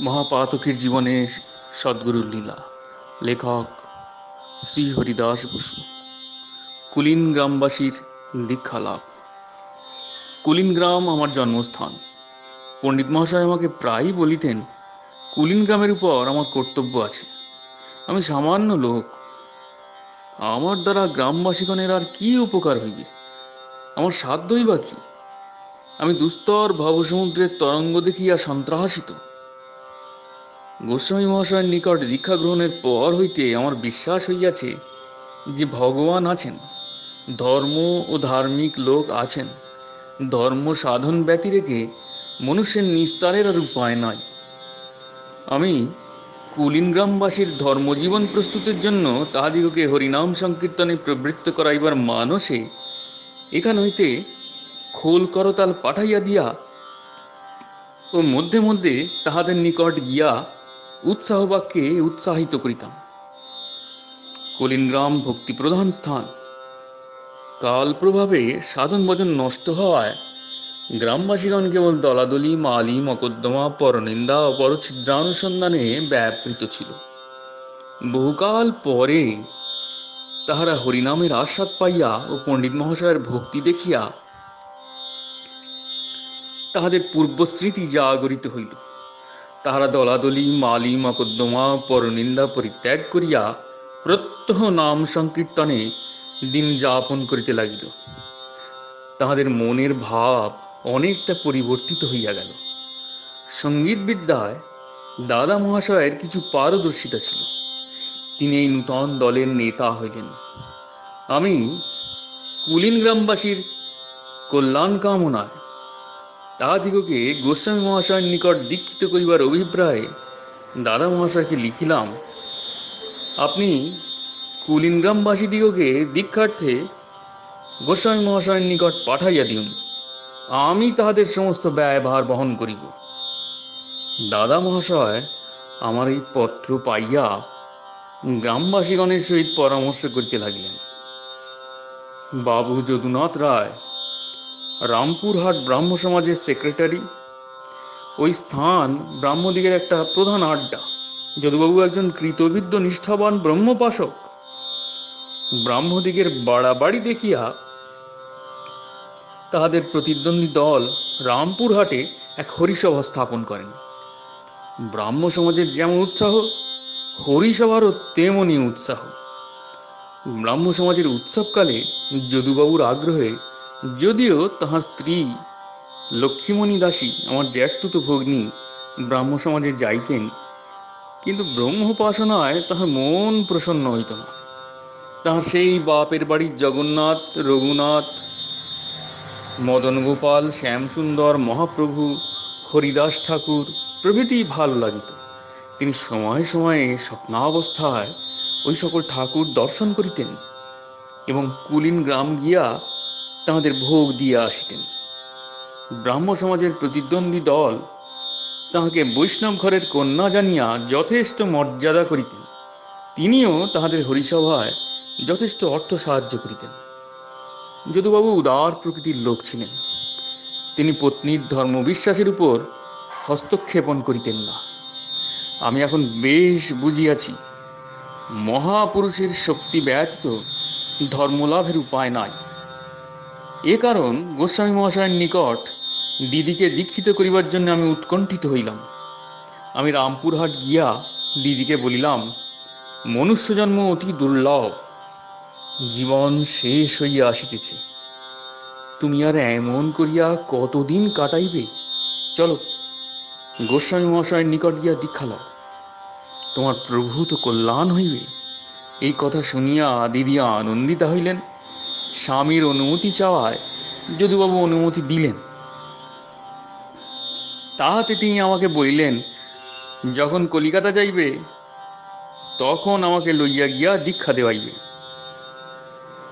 মহাপাতকের জীবনে সদ্গুরুর লীলা। লেখক শ্রী হরিদাস বসু। কুলিন গ্রামবাসীর দীক্ষা লাভ। কুলিন গ্রাম আমার জন্মস্থান। পণ্ডিত মহাশয় আমাকে প্রায়ই বলিতেন, কুলিন গ্রামের উপর আমার কর্তব্য আছে। আমি সামান্য লোক। আমার দ্বারা গ্রামবাসীগণের আর কি উপকার হইবে? আমার সাধ্যই বা কি? আমি দুস্তর ভবসমুদ্রের তরঙ্গ দেখিয়া সন্ত্রাসিত। গোস্বামী মহাশয়ের নিকট দীক্ষা গ্রহণের পর হইতে আমার বিশ্বাস হইয়াছে যে ভগবান আছেন, ধর্ম ও ধার্মিক লোক আছেন, ধর্ম সাধন ব্যতি রেখে মনুষ্যের নিস্তারের আর উপায় নাই। আমি কুলিন গ্রামবাসীর ধর্মজীবন প্রস্তুতের জন্য তাহাদিগকে হরিনাম সংকীর্তনে প্রবৃত্ত করাইবার মানসে এখান হইতে খোল করতাল পাঠাইয়া দিয়া ও মধ্যে মধ্যে তাহাদের নিকট গিয়া উৎসাহ বাক্যে উৎসাহিত করিতাম। কলিনগ্রাম ভক্তি প্রধান স্থান। কাল প্রভাবে সাধন ভজন নষ্ট হওয়ায় গ্রামবাসীগণ কেবল দলাদলি, মালি, মকদ্দমা, পরনিন্দা ও পরছিদ্রানুসন্ধানে ব্যাপৃত ছিল। বহুকাল পরে তাহারা হরিনামের আস্বাদ পাইয়া ও পণ্ডিত মহাশয়ের ভক্তি দেখিয়া তাহাদের পূর্বস্মৃতি জাগরিত হইল। তাহারা দলাদলি, মালি, মকদ্দমা, পরনিন্দা পরিত্যাগ করিয়া প্রত্যহ নাম সংকীর্তনে দিন যাপন করিতে লাগিল। তাহাদের মনের ভাব অনেকটা পরিবর্তিত হইয়া গেল। সংগীত বিদ্যায় দাদা মহাশয়ের কিছু পারদর্শিতা ছিল। তিনি এই নূতন দলের নেতা হইলেন। আমি কুলিন গ্রামবাসীর কল্যাণ কামনায় তাহাদিগকে গোস্বামী মহাশয়ের নিকট দীক্ষিত করিবার অভিপ্রায়ে দাদা মহাশয়কে লিখিলাম, আপনি কুলিন গ্রামবাসীদিগকে দীক্ষার্থে গোস্বামী মহাশয়ের নিকট পাঠাইয়া দিন আমি তাহাদের সমস্ত ব্যয়ভার বহন করিব। দাদা মহাশয় আমার এই পত্র পাইয়া গ্রামবাসীগণের সহিত পরামর্শ করিতে লাগিলেন। বাবু যদুনাথ রায় রামপুরহাট ব্রাহ্ম সমাজের সেক্রেটারি ওই স্থান ব্রাহ্মদিগের একটা প্রধান আড্ডা। যদুবাবু একজন কৃতবিদ্য নিষ্ঠাবান ব্রহ্মপাশক ব্রাহ্মদিগের বাড়াবাড়ি দেখিয়া তাহাদের প্রতিদ্বন্দ্বী দল রামপুরহাটে এক হরিসভা স্থাপন করেন। ব্রাহ্ম সমাজের যেমন উৎসাহ, হরিসভারও তেমনই উৎসাহ। ব্রাহ্ম সমাজের উৎসবকালে যদুবাবুর আগ্রহে যদিও তাহার স্ত্রী লক্ষ্মীমণি দাসী, আমার জ্যাঠতুত ভগ্নী, ব্রাহ্ম সমাজে যাইতেন, কিন্তু ব্রহ্মোপাসনায় তাহার মন প্রসন্ন হইত না। তাহার সেই বাপের বাড়ির জগন্নাথ, রঘুনাথ মদন গোপাল শ্যামসুন্দর, মহাপ্রভু, হরিদাস ঠাকুর প্রভৃতি ভালো লাগিত। তিনি সময়ে সময়ে স্বপ্নাবস্থায় ওই সকল ঠাকুর দর্শন করিতেন এবং কুলিন গ্রাম গিয়া তাহাদের ভোগ দিয়া আসিতেন। ব্রাহ্ম সমাজের প্রতিদ্বন্দ্বী দল তাহাকে বৈষ্ণব ঘরের কন্যা জানিয়া যথেষ্ট মর্যাদা করিতেন। তিনিও তাহাদের হরিসভায় যথেষ্ট অর্থ সাহায্য করিতেন। যদুবাবু উদার প্রকৃতির লোক ছিলেন। তিনি পত্নীর ধর্মবিশ্বাসের উপর হস্তক্ষেপণ করিতেন না। আমি এখন বেশ বুঝিয়াছি, মহাপুরুষের শক্তি ব্যতীত ধর্মলাভের উপায় নাই। এ কারণ গোস্বামী মহাশয়ের নিকট দিদিকে দীক্ষিত করিবার জন্য আমি উৎকণ্ঠিত হইলাম। আমি রামপুরহাট গিয়া দিদিকে বলিলাম, মনুষ্য জন্ম অতি দুর্লভ। জীবন শেষ হইয়া আসিতেছে। তুমি আর এমন করিয়া কতদিন কাটাইবে? চলো, গোস্বামী মহাশয়ের নিকট গিয়া দীক্ষা লও। তোমার প্রভূত কল্যাণ হইবে। এই কথা শুনিয়া দিদি আনন্দিতা হইলেন। স্বামীর অনুমতি চাওয়ায় যদুবাবু অনুমতি দিলেন। তাহাতে তিনি আমাকে বলিলেন, যখন কলিকাতা যাইবে, তখন আমাকে লইয়া গিয়া দীক্ষা দেওয়াইবে।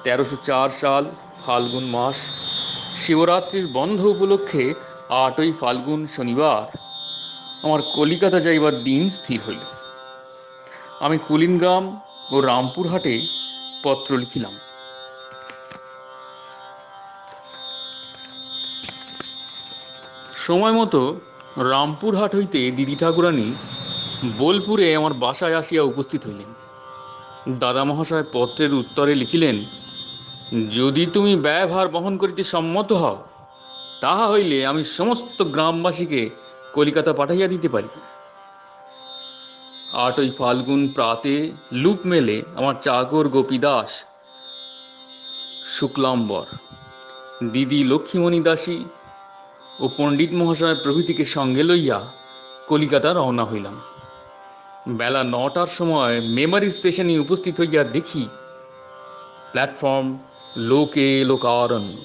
তেরোশো চার সাল, ফাল্গুন মাস, শিবরাত্রির বন্ধ উপলক্ষে আটই ফাল্গুন শনিবার আমার কলিকাতা যাইবার দিন স্থির হইল। আমি কুলিনগ্রাম ও রামপুরহাটে পত্র লিখিলাম। সময় মতো রামপুরহাট হইতে দিদি ঠাকুরানী বোলপুরে আমার বাসায় আসিয়া উপস্থিত হইলেন। দাদা মহাশয় পত্রের উত্তরে লিখিলেন, যদি তুমি ব্যয়ভার বহন করিতে সম্মত হও, তাহা হইলে আমি সমস্ত গ্রামবাসীকে কলিকাতা পাঠাইয়া দিতে পারি। আটই ফাল্গুন প্রাতে লুপ মেলে আমার চাকর গোপী দাস শুক্লাম্বর। দিদি লক্ষ্মীমণি দাসী ও পণ্ডিত মহাশয় প্রভৃতিকে সঙ্গে লইয়া কলিকাতা রওনা হইলাম। বেলা নটার সময় মেমারি স্টেশনে উপস্থিত হইয়া দেখি প্ল্যাটফর্ম লোকে লোকারণ্য।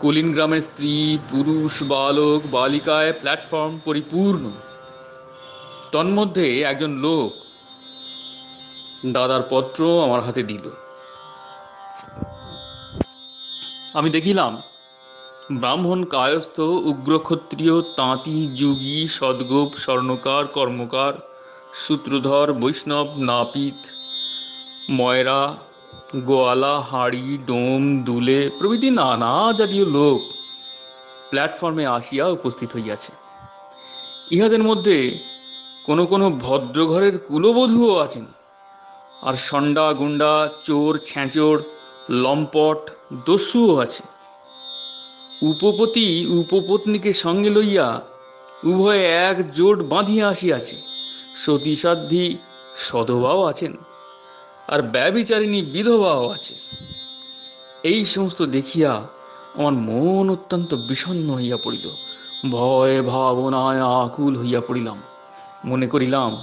কুলিন গ্রামের স্ত্রী, পুরুষ, বালক, বালিকায় প্ল্যাটফর্ম পরিপূর্ণ। তন্মধ্যে একজন লোক দাদার পত্র আমার হাতে দিল। আমি দেখিলাম ব্রাহ্মণ কায়স্থ উগ্র ক্ষত্রিয় তাঁতি, যুগী, সদ্গোপ, স্বর্ণকার, কর্মকার সূত্রধর বৈষ্ণব, নাপিত, ময়রা, গোয়ালা, হাড়ি, ডোম, দুলে প্রভৃতি নানা জাতীয় লোক প্ল্যাটফর্মে আসিয়া উপস্থিত হইয়াছে। ইহাদের মধ্যে কোনো কোনো ভদ্রঘরের কুলবধূও আছেন। আর সন্ডা গুন্ডা চোর, ছ্যাঁচোর, লম্পট, দস্যুও আছে। উপপতি উপপত্নীকে সঙ্গে লইয়া উভয়ে এক জোট বাঁধিয়া আসিয়াছে। সতীসাধ্যী সধবাও আছেন আর ব্যবিচারিণী বিধবাও আছে। এই সমস্ত দেখিয়া আমার মন অত্যন্ত বিষণ্ণ হইয়া পড়িল। ভয় ভাবনায় আকুল হইয়া পড়িলাম। মনে করিলাম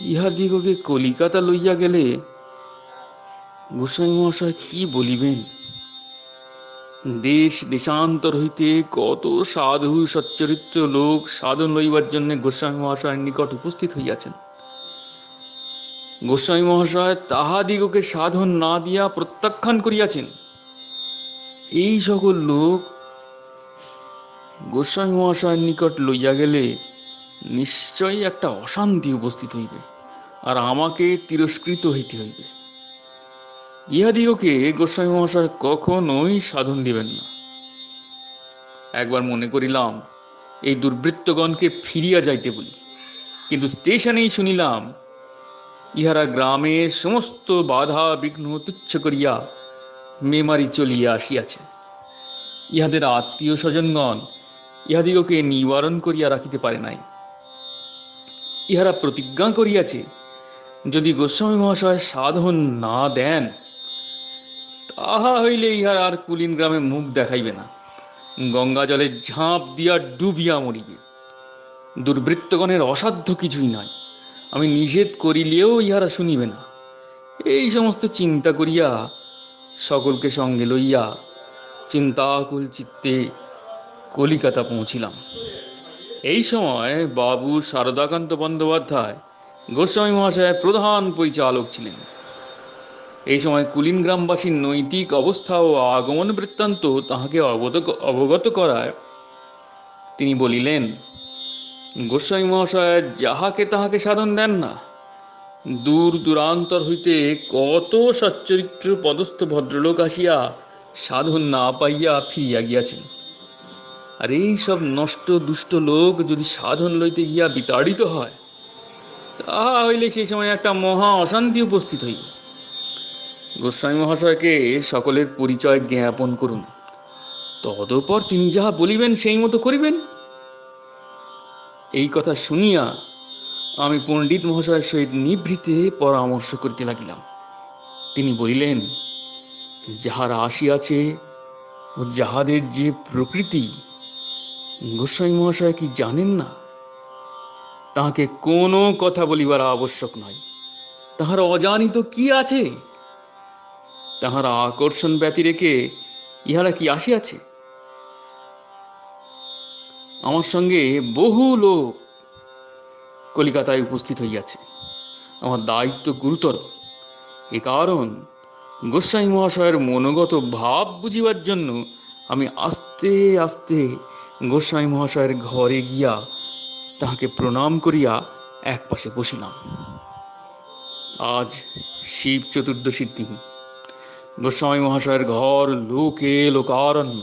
ইহাদিগকে কলিকাতা লইয়া গেলে গোসাই মহাশয় কি বলিবেন? দেশ দেশান্তর হইতে কত সাধু সচ্চরিত্র লোক সাধন লইবার জন্য গোস্বামী মহাশয়ের নিকট উপস্থিত হইয়াছেন। গোস্বামী মহাশয় তাহাদিগকে সাধন না দিয়া প্রত্যাখ্যান করিয়াছেন। এই সকল লোক গোস্বামী মহাশয়ের নিকট লইয়া গেলে নিশ্চয়ই একটা অশান্তি উপস্থিত হইবে, আর আমাকে তিরস্কৃত হইতে হইবে। ইহাদিগকে গোস্বামী মহাশয় কখনোই সাধন দিবেন না। একবার মনে করিলাম, এই দুর্বৃত্তগণকে ফিরিয়া যাইতে বলি। কিন্তু স্টেশনেই শুনিলাম, ইহারা গ্রামের সমস্ত বাধা বিঘ্ন তুচ্ছ করিয়া মেমারি চলিয়া আসিয়াছে। ইহাদের আত্মীয় স্বজনগণ ইহাদিগকে নিবারণ করিয়া রাখিতে পারে নাই। ইহারা প্রতিজ্ঞা করিয়াছে, যদি গোস্বামী মহাশয় সাধন না দেন তাহা হইলে ইহার আর কুলিন গ্রামে মুখ দেখাইবে না। গঙ্গা জলে ঝাঁপ দিয়া ডুবিয়া মরিবে। দুর্বৃত্তগণের অসাধ্য কিছুই নাই আমি নিষেধ করিলেও ইহারা শুনিবে না। এই সমস্ত চিন্তা করিয়া সকলকে সঙ্গে লইয়া চিন্তাকুল চিত্তে কলিকাতা পৌঁছিলাম। এই সময় বাবু শারদাকান্ত বন্দ্যোপাধ্যায় গোস্বামী মহাশয়ের প্রধান পরিচালক ছিলেন। এই সময় কুলিন গ্রামবাসীর নৈতিক অবস্থা ও আগমন বৃত্তান্ত তাহাকে অবগত অবগত করায়। তিনি বলিলেন, গোস্বামী মহাশয়, যাহাকে তাহাকে সাধন দেন না, দূর দূরান্তর হইতে কত সচ্চরিত্র পদস্থ ভদ্রলোক আসিয়া সাধন না পাইয়া ফিরিয়া গিয়াছেন। আর এই সব নষ্ট দুষ্ট লোক যদি সাধন লইতে গিয়া বিতাড়িত হয়, তাহা হইলে সেই সময় একটা মহা অশান্তি উপস্থিত হইবে। গোস্বামী মহাশয়কে সকলের পরিচয় জ্ঞাপন করুন। তদপর তিনি যাহা বলিবেন, সেই মতো করিবেন। এই কথা শুনিয়া আমি পণ্ডিত মহাশয়ের সহিত নিভৃতে পরামর্শ করিতে লাগিলাম। তিনি বলিলেন, যাহারা আসিয়াছে ও যাহাদের যে প্রকৃতি, গোস্বামী মহাশয় কি জানেন না? তাহাকে কোনো কথা বলিবার আবশ্যক নয়। তাহার অজানিত কি আছে? তাহারা আকর্ষণ ব্যতি রেখে ইহারা কি আসিয়াছে? আমার সঙ্গে বহু লোক কলিকাতায় উপস্থিত হইয়াছে। আমার দায়িত্ব গুরুতর। এ কারণ গোস্বামী মহাশয়ের মনোগত ভাব বুঝিবার জন্য আমি আস্তে আস্তে গোস্বামী মহাশয়ের ঘরে গিয়া তাহাকে প্রণাম করিয়া এক পাশে বসিলাম। আজ শিব চতুর্দশীর দিন। গোস্বামী মহাশয়ের ঘর, লোকে লোকারণ্য।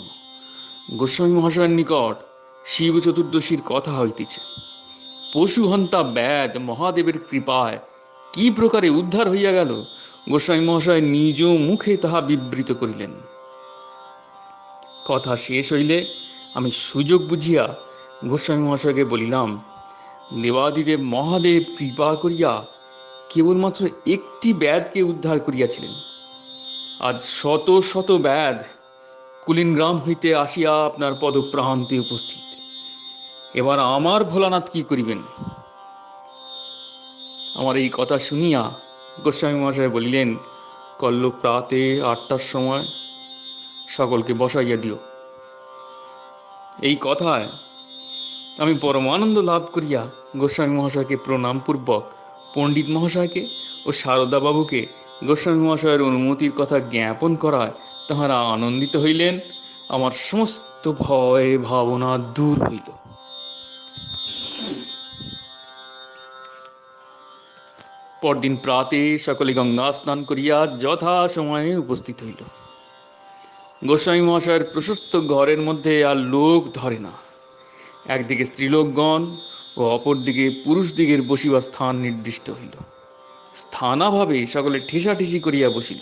গোস্বামী মহাশয়ের নিকট শিব চতুর্দশীর কথা হইতেছে। পশু হন্তা ব্যাদ মহাদেবের কৃপায় কি প্রকারে উদ্ধার হইয়া গেল? গোস্বামী মহাশয় নিজ মুখে তাহা বিবৃত করিলেন। কথা শেষ হইলে আমি সুযোগ বুঝিয়া গোস্বামী মহাশয়কে বলিলাম, দেবাদিদেব মহাদেব কৃপা করিয়া কেবলমাত্র একটি ব্যাধকে উদ্ধার করিয়াছিলেন। আজ শত শত ব্যাধ কুলিনগ্রাম হইতে আসিয়া আপনার পদপ্রান্তে উপস্থিত। এবার আমার ভোলানাথ কি করিবেন? আমার এই কথা শুনিয়া গোস্বামী মহাশয় বলিলেন কল্ল প্রাতে আটটার সময় সকলকে বসাইয়া দিও। এই কথায় আমি পরমানন্দ লাভ করিয়া গোস্বামী মহাশয়কে প্রণাম পূর্বক পণ্ডিত মহাশয়কে ও বাবুকে গোস্বামী মহাশয়ের অনুমতির কথা জ্ঞাপন করায় তাহারা আনন্দিত হইলেন। আমার সমস্ত ভয় ভাবনা দূর হইল। পরদিন প্রাতে সকলে গঙ্গা স্নান করিয়া যথা সময়ে উপস্থিত হইল। গোস্বামী মহাশয়ের প্রশস্ত ঘরের মধ্যে আর লোক ধরে না। একদিকে স্ত্রীলোকগণ ও অপরদিকে পুরুষদিগের বসিবার স্থান নির্দিষ্ট হইল। স্থানাভাবে সকলে ঠেসাঠেসি করিয়া বসিল।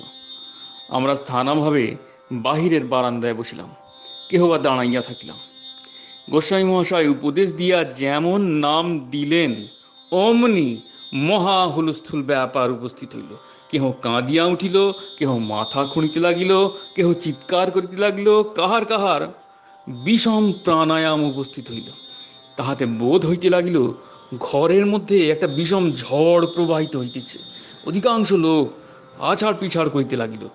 আমরা স্থানাভাবে বাহিরের বারান্দায় বসিলাম কেহ বা দাঁড়াইয়া থাকিলাম। গোস্বামী মহাশয় উপদেশ দিয়া যেমন নাম দিলেন, অমনি মহা হুলস্থুল ব্যাপার উপস্থিত হইল। কেহ কাঁদিয়া উঠিল, কেহ মাথা খুঁড়িতে লাগিল, কেহ চিৎকার করিতে লাগিল, কাহার কাহার বিষম প্রাণায়াম উপস্থিত হইল। তাহাতে বোধ হইতে লাগিল ঘরের মধ্যে একটা বিষম ঝড় প্রবাহিত হইতেছে। অধিকাংশ লোক আছাড় পিছাড় করিতে লাগিল।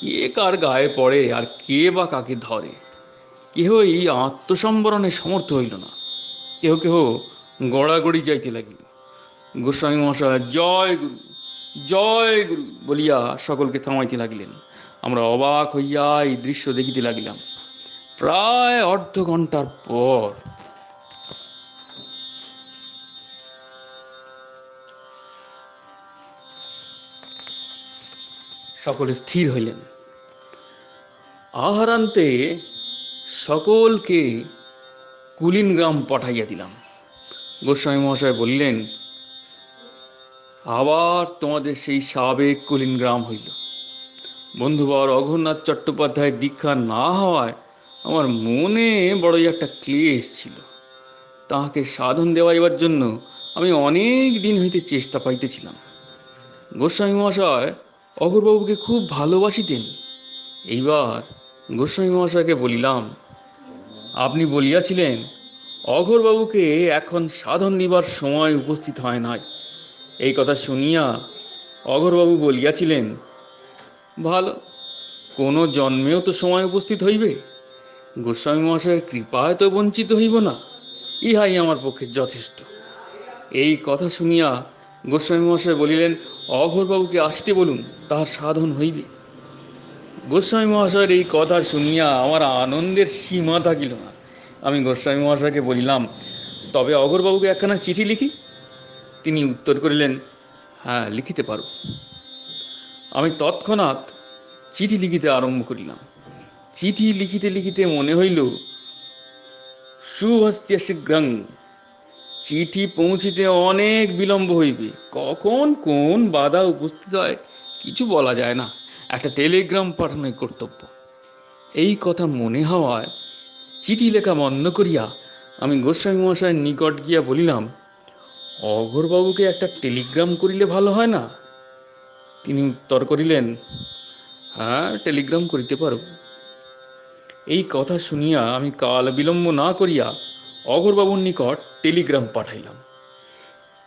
কে কার গায়ে পড়ে আর কে বা কাকে ধরে? কেহ এই আত্মসম্বরণে সমর্থ হইল না। কেহ কেহ গড়াগড়ি যাইতে লাগিল। গোস্বামী মহাশয়, জয় গুরু জয় গুরু বলিয়া সকলকে থামাইতে লাগিলেন। আমরা অবাক হইয়া এই দৃশ্য দেখিতে লাগিলাম। প্রায় অর্ধ ঘণ্টার পর সকলে স্থির হইলেন। আহারান্তে সকলকে কুলিন গ্রাম পাঠাইয়া দিলাম। গোস্বামী মহাশয় বললেন, আবার তোমাদের সেই সাবেক কুলিন গ্রাম হইল। বন্ধুবর অঘরনাথ চট্টোপাধ্যায় দীক্ষা না হওয়ায় আমার মনে বড়ই একটা ক্লেশ ছিল। তাহাকে সাধন দেওয়াইবার জন্য আমি অনেক দিন হইতে চেষ্টা পাইতেছিলাম। গোস্বামী মহাশয় অগরবাবুকে খুব ভালোবাসিতেন। এইবার গোস্বামী মহাশয়কে বলিলাম, আপনি বলিয়াছিলেন অঘরবাবুকে এখন সাধন নিবার সময় উপস্থিত হয় নাই। এই কথা শুনিয়া অঘরবাবু বলিয়াছিলেন, ভালো, কোনো জন্মেও তো সময় উপস্থিত হইবে। গোস্বামী মহাশয়ের কৃপায় তো বঞ্চিত হইব না, ইহাই আমার পক্ষে যথেষ্ট। এই কথা শুনিয়া গোস্বামী মহাশয় বলিলেন অঘরবাবুকে আসতে বলুন। তাহার সাধন হইবে। গোস্বামী মহাশয়ের এই কথা শুনিয়া আমার আনন্দের সীমা থাকিল না। আমি গোস্বামী মহাশয়কে বলিলাম, তবে অগরবাবুকে একখানা চিঠি লিখি? তিনি উত্তর করিলেন হ্যাঁ লিখিতে পারো। আমি তৎক্ষণাৎ চিঠি লিখিতে আরম্ভ করিলাম। চিঠি লিখিতে লিখিতে মনে হইল সুহস্য শীঘ্রং, চিঠি পৌঁছিতে অনেক বিলম্ব হইবে। কখন কোন বাধা উপস্থিত হয় কিছু বলা যায় না। একটা টেলিগ্রাম পাঠানোর কর্তব্য। এই কথা মনে হওয়ায় চিঠি লেখা বন্ধ করিয়া আমি গোস্বামী মহাশয়ের নিকট গিয়া বলিলাম, অঘরবাবুকে একটা টেলিগ্রাম করিলে ভালো হয় না? তিনি উত্তর করিলেন হ্যাঁ টেলিগ্রাম করিতে পারো। এই কথা শুনিয়া আমি কাল বিলম্ব না করিয়া অঘরবাবুর নিকট টেলিগ্রাম পাঠাইলাম।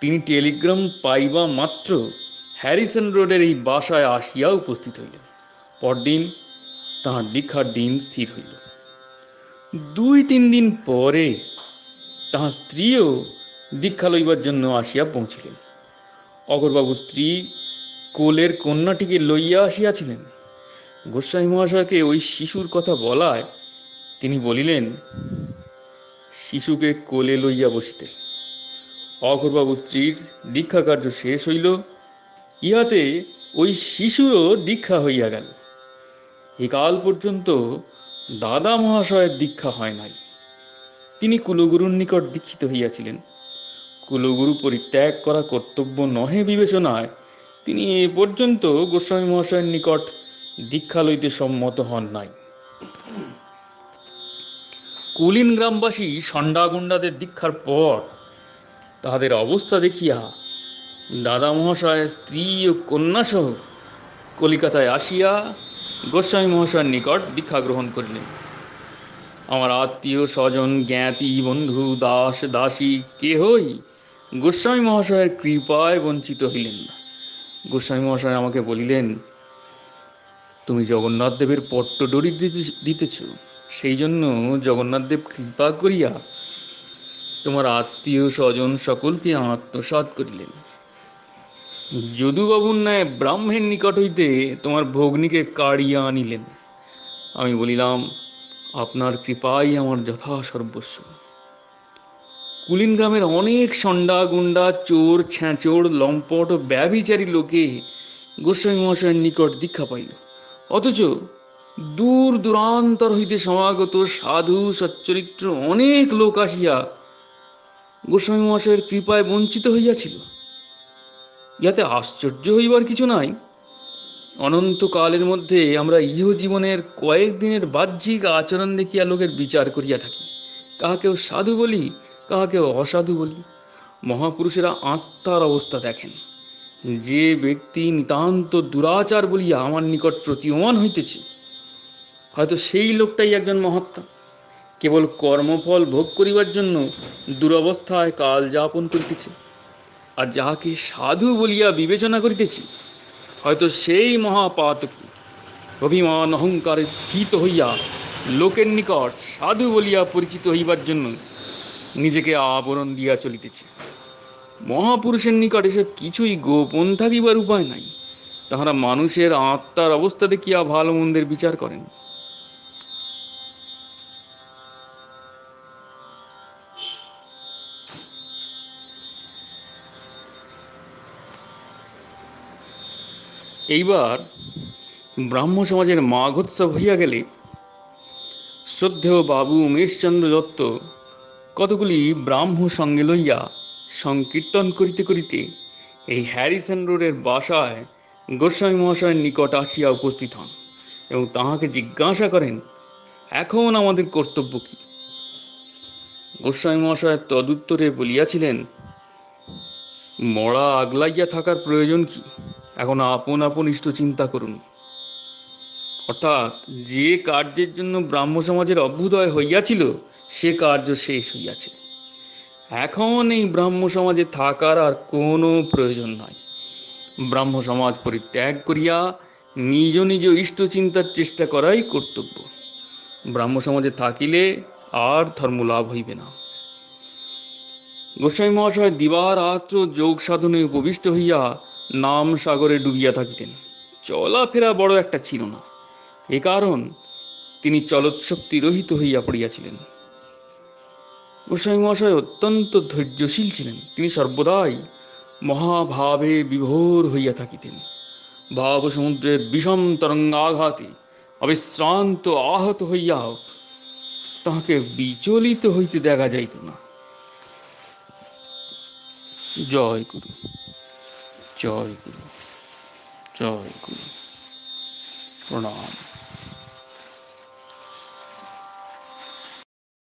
তিনি টেলিগ্রাম পাইবা মাত্র হ্যারিসন রোডের এই বাসায় আসিয়া উপস্থিত হইলেন। পরদিন তাহার দীক্ষার দিন স্থির হইল। দুই তিন দিন পরে তাহার স্ত্রীও দীক্ষা লইবার জন্য আসিয়া পৌঁছিলেন। অগরবাবু স্ত্রী কোলের কন্যাটিকে লইয়া আসিয়াছিলেন। গোস্বামী মহাশয়কে ওই শিশুর কথা বলায় তিনি বলিলেন, শিশুকে কোলে লইয়া বসিতে। অঘরবাবু স্ত্রীর দীক্ষা কার্য শেষ হইল। ইহাতে ওই শিশুরও দীক্ষা হইয়া গেল। একাল পর্যন্ত দাদা মহাশয়ের দীক্ষা হয় নাই। তিনি কুলগুরুর নিকট দীক্ষিত হইয়াছিলেন। কুলগুরু পরিত্যাগ করা কর্তব্য নহে বিবেচনায়, তিনি এ পর্যন্ত গোস্বামী মহাশয়ের নিকট দীক্ষা লইতে সম্মত হন নাই। কুলিন গ্রামবাসী সন্ডাগুন্ডাদের দীক্ষার পর তাহাদের অবস্থা দেখিয়া দাদা মহাশয়ের স্ত্রী ও কন্যাসহ কলিকাতায় আসিয়া গোস্বামী মহাশয়ের নিকট দীক্ষা গ্রহণ করিলেন। আমার আত্মীয় স্বজন, জ্ঞাতি, বন্ধু, দাস, দাসী কেহই গোস্বামী মহাশয়ের কৃপায় বঞ্চিত হইলেন না। গোস্বামী মহাশয় আমাকে বলিলেন, তুমি জগন্নাথ দেবের পট্ট ডরি দিতেছ, সেই জন্য জগন্নাথ দেব কৃপা করিয়া তোমার আত্মীয় স্বজন সকলকে আত্মসাৎ করিলেন। যদুবাবুর ন্যায় ব্রাহ্মের নিকট হইতে তোমার ভগ্নীকে কাড়িয়া আনিলেন। আমি বলিলাম, আপনার কৃপাই আমার যথা সর্বস্ব। কুলিন গ্রামের অনেক সন্ডা গুন্ডা চোর, ছ্যাঁচোর, লম্পট ও ব্যভিচারী লোকে গোস্বামী মহাশয়ের নিকট দীক্ষা পাইল। অথচ দূর দূরান্তর হইতে সমাগত, সাধু, সচ্চরিত্র অনেক লোক আসিয়া গোস্বামী মহাশয়ের কৃপায় বঞ্চিত হইয়াছিল। ইহাতে আশ্চর্য হইবার কিছু নাই। অনন্তকালের মধ্যে আমরা ইহ জীবনের কয়েক দিনের বাহ্যিক আচরণ দেখিয়া লোকের বিচার করিয়া থাকি। কাহাকেও সাধু বলি, কাহাকেও অসাধু বলি। মহাপুরুষেরা আত্মার অবস্থা দেখেন। যে ব্যক্তি নিতান্ত দুরাচার বলিয়া আমার নিকট প্রতীয়মান হইতেছে, হয়তো সেই লোকটাই একজন মহাত্মা। কেবল কর্মফল ভোগ করিবার জন্য দুরবস্থায় কাল যাপন করিতেছে। আর যাহাকে সাধু বলিয়া বিবেচনা করিতেছি, হয়তো সেই মহাপাতকী অভিমান অহংকারে স্ফীত হইয়া লোকের নিকট সাধু বলিয়া পরিচিত হইবার জন্য নিজেকে আবরণ দিয়া চলিতেছে। মহাপুরুষের নিকট এসব কিছুই গোপন থাকিবার উপায় নাই। তাহারা মানুষের আত্মার অবস্থা দেখিয়া ভালো মন্দের বিচার করেন। এইবার ব্রাহ্ম সমাজের মাঘোৎসব হইয়া গেলে শ্রদ্ধেয় বাবু উমেশচন্দ্র দত্ত কতগুলি ব্রাহ্ম সঙ্গে লইয়া সংকীর্তন করিতে করিতে এই হ্যারিসন রোডের বাসায় গোস্বামী মহাশয়ের নিকট আসিয়া উপস্থিত হন এবং তাহাকে জিজ্ঞাসা করেন, এখন আমাদের কর্তব্য কি? গোস্বামী মহাশয় তদুত্তরে বলিয়াছিলেন, মরা আগলাইয়া থাকার প্রয়োজন কি? এখন আপন আপন ইষ্ট চিন্তা করুন। অর্থাৎ যে কার্যের জন্য ব্রাহ্ম সমাজের অভ্যুদয় হইয়াছিল, সে কার্য শেষ হইয়াছে। এখন এই ব্রাহ্ম সমাজে থাকার আর কোনো প্রয়োজন নাই। ব্রাহ্ম সমাজ পরিত্যাগ করিয়া নিজ নিজ ইষ্ট চিন্তার চেষ্টা করাই কর্তব্য। ব্রাহ্ম সমাজে থাকিলে আর ধর্ম লাভ হইবে না। গোস্বামী মহাশয় দিবারাত্র যোগ সাধনে উপবিষ্ট হইয়া নাম সাগরে ডুবিয়া থাকিতেন। চলাফেরা বড় একটা ছিল না। এ কারণ তিনি চলৎশক্তি রহিত হইয়া পড়িয়াছিলেন। গোস্বামী মহাশয় অত্যন্ত ধৈর্যশীল ছিলেন। তিনি সর্বদাই মহাভাবে বিভোর হইয়া থাকিতেন। ভাব সমুদ্রের বিষম তরঙ্গাঘাতে অবিশ্রান্ত আহত হইয়াও তাহাকে বিচলিত হইতে দেখা যাইত না। জয় গুরু। জয় গুরু জয় গুরু প্রণাম